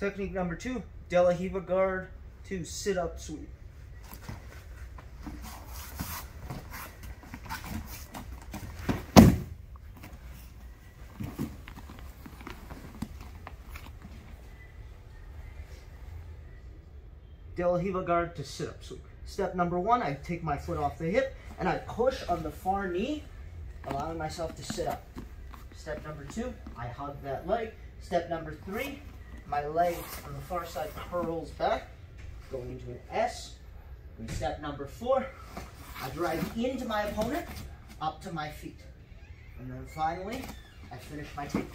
Technique number two, De La Riva guard to sit up sweep. De La Riva guard to sit up sweep. Step number one, I take my foot off the hip and I push on the far knee, allowing myself to sit up. Step number two, I hug that leg. Step number three, my leg on the far side curls back, going into an S. And step number four, I drive into my opponent, up to my feet. And then finally, I finish my take.